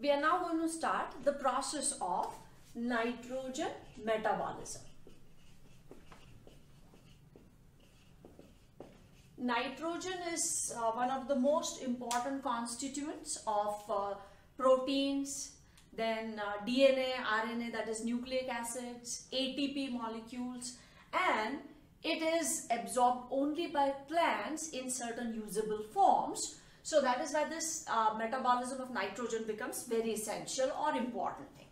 we are now going to start the process of nitrogen metabolism. Nitrogen is uh, one of the most important constituents of uh, proteins, then uh, DNA, RNA that is nucleic acids, ATP molecules and it is absorbed only by plants in certain usable forms. So that is why this uh, metabolism of nitrogen becomes very essential or important thing.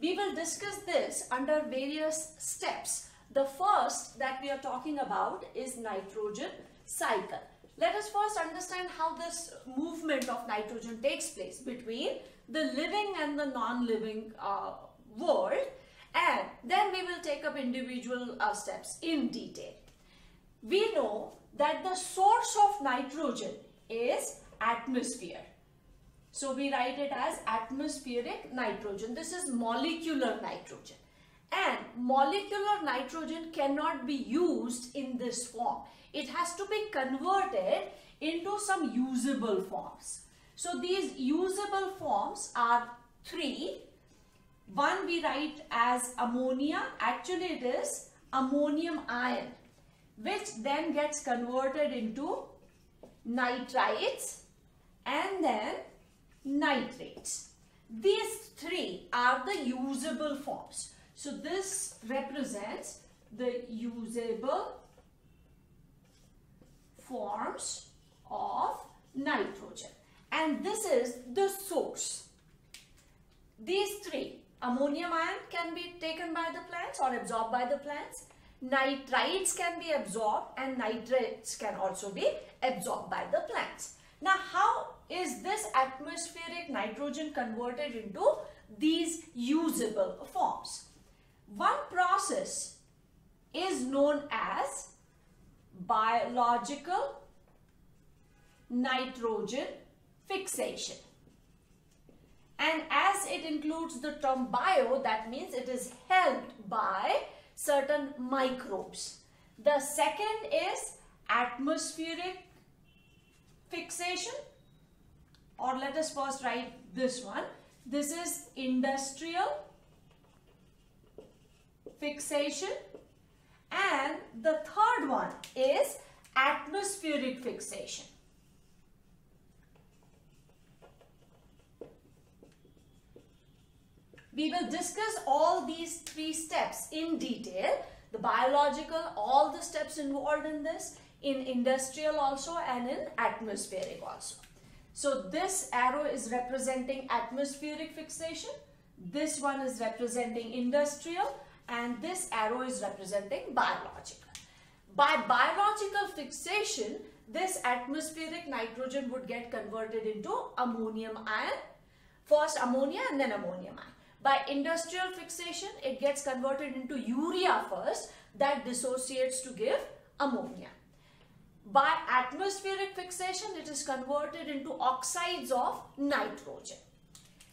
We will discuss this under various steps. The first that we are talking about is nitrogen cycle. Let us first understand how this movement of nitrogen takes place between the living and the non-living uh, world and then we will take up individual uh, steps in detail. We know that the source of nitrogen is atmosphere. So we write it as atmospheric nitrogen. This is molecular nitrogen. And molecular nitrogen cannot be used in this form. It has to be converted into some usable forms. So these usable forms are three one we write as ammonia. Actually it is ammonium ion which then gets converted into nitrites and then nitrates. These three are the usable forms. So this represents the usable forms of nitrogen and this is the source. These three Ammonium ion can be taken by the plants or absorbed by the plants. Nitrites can be absorbed and nitrates can also be absorbed by the plants. Now how is this atmospheric nitrogen converted into these usable forms? One process is known as biological nitrogen fixation. And as it includes the term bio, that means it is helped by certain microbes. The second is atmospheric fixation or let us first write this one. This is industrial fixation and the third one is atmospheric fixation. We will discuss all these three steps in detail. The biological, all the steps involved in this, in industrial also and in atmospheric also. So this arrow is representing atmospheric fixation. This one is representing industrial and this arrow is representing biological. By biological fixation, this atmospheric nitrogen would get converted into ammonium ion. First ammonia and then ammonium ion. By industrial fixation, it gets converted into urea first that dissociates to give ammonia. By atmospheric fixation, it is converted into oxides of nitrogen.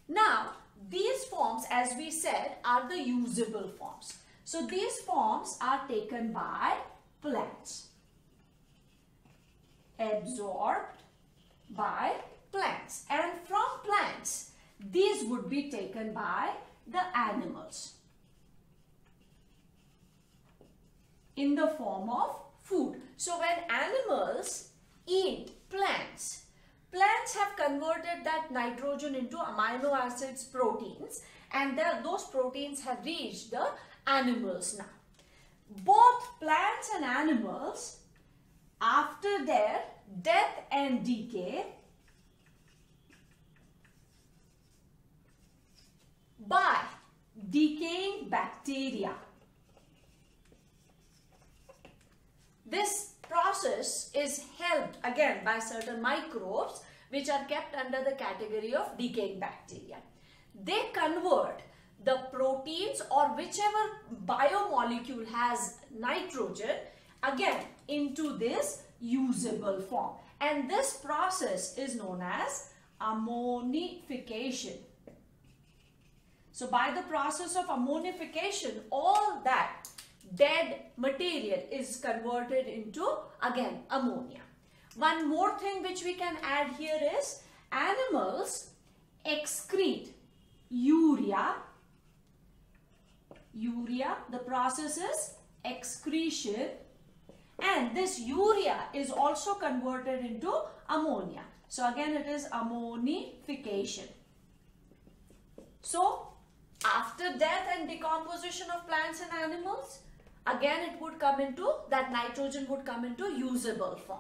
Now, these forms, as we said, are the usable forms. So, these forms are taken by plants, absorbed by plants. And from plants, these would be taken by the animals in the form of food. So when animals eat plants, plants have converted that nitrogen into amino acids, proteins and those proteins have reached the animals now. Both plants and animals after their death and decay by decaying bacteria. This process is helped again by certain microbes which are kept under the category of decaying bacteria. They convert the proteins or whichever biomolecule has nitrogen again into this usable form and this process is known as ammonification. So by the process of ammonification, all that dead material is converted into again ammonia. One more thing which we can add here is animals excrete urea. Urea, the process is excretion and this urea is also converted into ammonia. So again it is ammonification. So after death and decomposition of plants and animals, again it would come into, that nitrogen would come into usable form.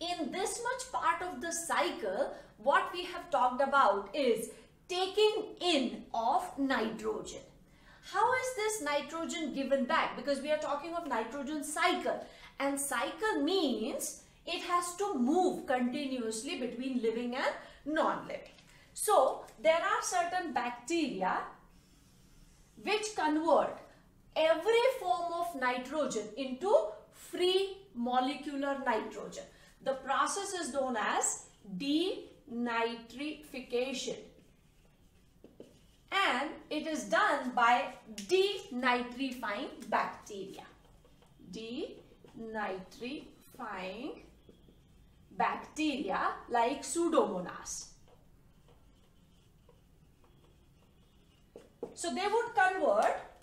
In this much part of the cycle, what we have talked about is taking in of nitrogen. How is this nitrogen given back? Because we are talking of nitrogen cycle and cycle means it has to move continuously between living and non-living. So, there are certain bacteria which convert every form of nitrogen into free molecular nitrogen. The process is known as denitrification and it is done by denitrifying bacteria. Denitrifying bacteria like Pseudomonas. So they would convert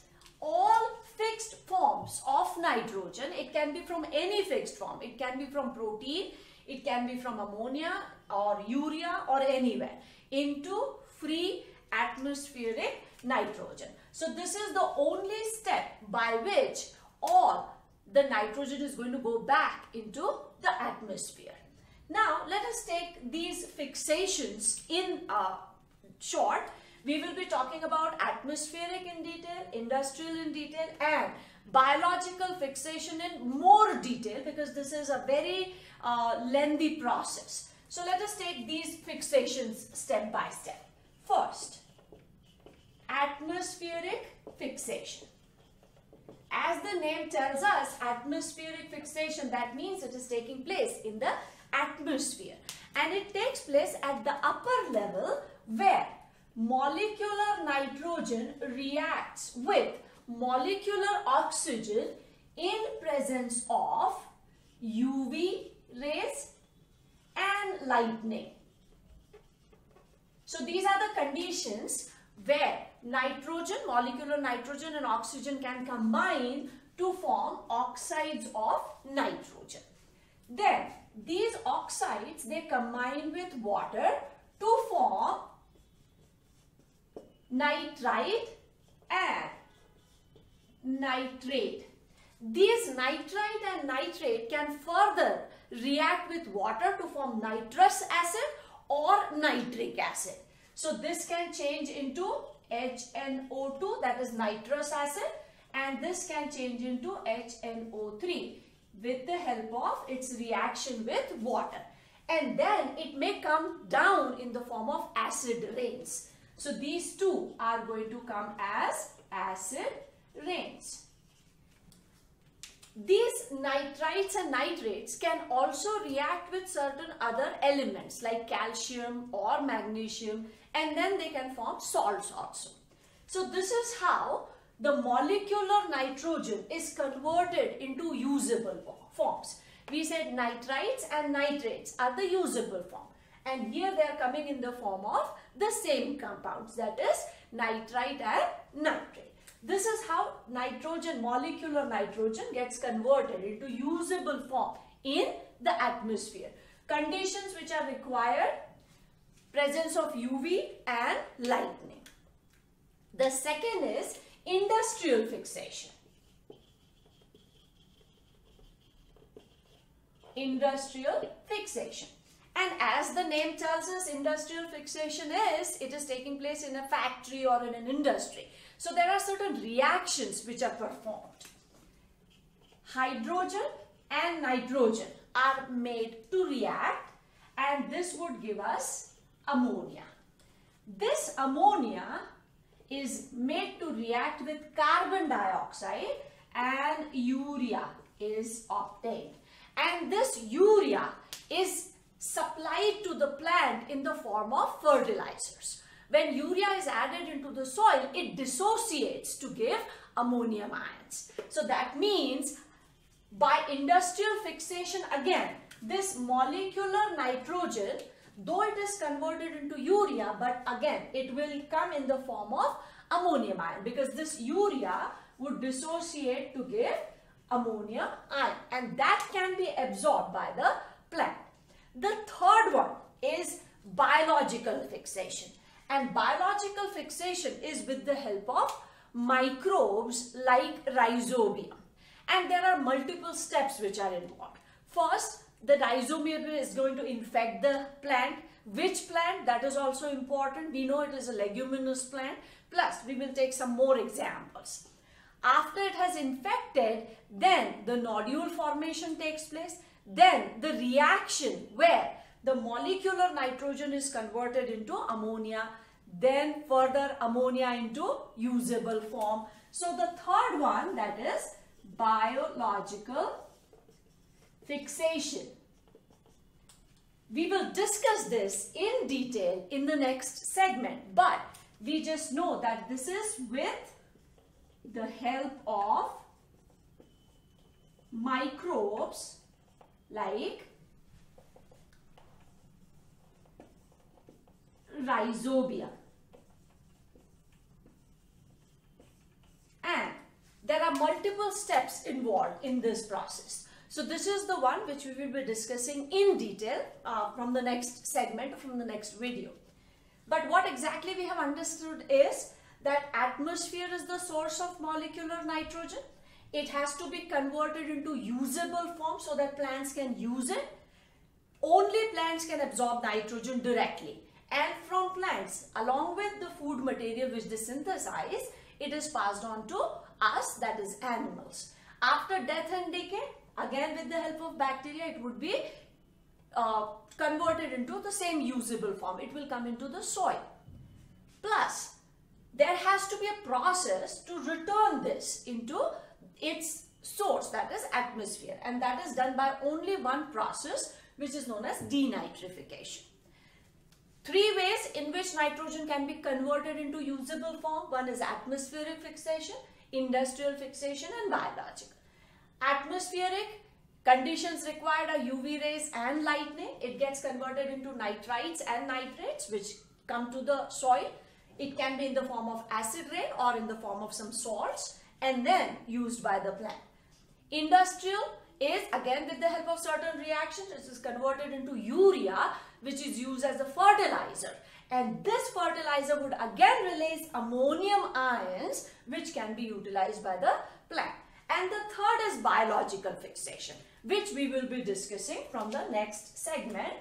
all fixed forms of nitrogen. It can be from any fixed form. It can be from protein, it can be from ammonia or urea or anywhere into free atmospheric nitrogen. So this is the only step by which all the nitrogen is going to go back into the atmosphere. Now let us take these fixations in uh, short. We will be talking about atmospheric in detail, industrial in detail and biological fixation in more detail because this is a very uh, lengthy process. So let us take these fixations step by step. First, atmospheric fixation. As the name tells us, atmospheric fixation, that means it is taking place in the atmosphere. And it takes place at the upper level where molecular nitrogen reacts with molecular oxygen in presence of UV rays and lightning. So these are the conditions where nitrogen, molecular nitrogen and oxygen can combine to form oxides of nitrogen. Then these oxides they combine with water to form nitrite and nitrate. These nitrite and nitrate can further react with water to form nitrous acid or nitric acid. So this can change into HNO2 that is nitrous acid and this can change into HNO3 with the help of its reaction with water. And then it may come down in the form of acid rains. So these two are going to come as acid rains. These nitrites and nitrates can also react with certain other elements like calcium or magnesium and then they can form salts also. So this is how the molecular nitrogen is converted into usable forms. We said nitrites and nitrates are the usable form and here they are coming in the form of the same compounds that is nitrite and nitrate. This is how nitrogen, molecular nitrogen gets converted into usable form in the atmosphere. Conditions which are required, presence of UV and lightning. The second is industrial fixation. Industrial fixation. And as the name tells us, industrial fixation is, it is taking place in a factory or in an industry. So there are certain reactions which are performed. Hydrogen and nitrogen are made to react and this would give us ammonia. This ammonia is made to react with carbon dioxide and urea is obtained. And this urea is supplied to the plant in the form of fertilizers. When urea is added into the soil, it dissociates to give ammonium ions. So that means by industrial fixation again, this molecular nitrogen though it is converted into urea but again it will come in the form of ammonium ion because this urea would dissociate to give ammonium ion and that can be absorbed by the plant. The third one is biological fixation and biological fixation is with the help of microbes like rhizobium and there are multiple steps which are involved. First, the rhizobium is going to infect the plant. Which plant? That is also important. We know it is a leguminous plant. Plus, we will take some more examples. After it has infected, then the nodule formation takes place. Then the reaction where the molecular nitrogen is converted into ammonia. Then further ammonia into usable form. So the third one that is biological fixation. We will discuss this in detail in the next segment but we just know that this is with the help of microbes like rhizobia. And there are multiple steps involved in this process. So this is the one which we will be discussing in detail uh, from the next segment, from the next video. But what exactly we have understood is that atmosphere is the source of molecular nitrogen. It has to be converted into usable form so that plants can use it. Only plants can absorb nitrogen directly. And from plants, along with the food material which they synthesize, it is passed on to us, that is animals. After death and decay, again with the help of bacteria, it would be uh, converted into the same usable form. It will come into the soil. Plus, there has to be a process to return this into its source, that is atmosphere. And that is done by only one process, which is known as denitrification. Three ways in which nitrogen can be converted into usable form. One is atmospheric fixation, industrial fixation and biological. Atmospheric conditions required are UV rays and lightning. It gets converted into nitrites and nitrates which come to the soil. It can be in the form of acid rain or in the form of some salts and then used by the plant. Industrial is again with the help of certain reactions it is converted into urea which is used as a fertilizer and this fertilizer would again release ammonium ions which can be utilized by the plant. And the third is biological fixation which we will be discussing from the next segment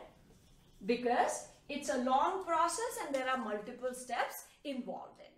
because it's a long process and there are multiple steps involved in.